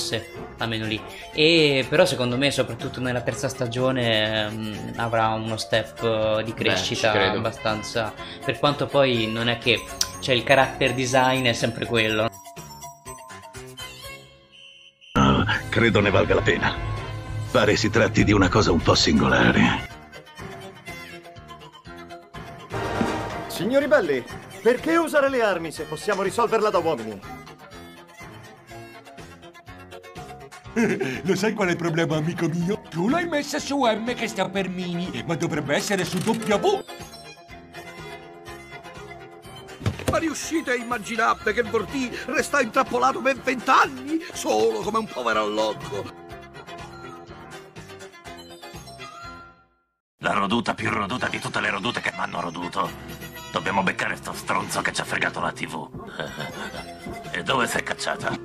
mosse, almeno lì. E però secondo me, soprattutto nella terza stagione, mh, avrà uno step uh, di crescita credo. abbastanza. Per quanto poi non è che cioè, il character design è sempre quello. Credo ne valga la pena. Pare si tratti di una cosa un po' singolare. Signori belli, perché usare le armi se possiamo risolverla da uomini? Lo sai qual è il problema, amico mio? Tu l'hai messa su M che sta per mini, ma dovrebbe essere su W. Ma riuscite a immaginare che Vortì resta intrappolato per vent'anni solo come un povero allocco? La roduta più roduta di tutte le rodute che mi hanno roduto. Dobbiamo beccare sto stronzo che ci ha fregato la TV. e dove sei cacciata?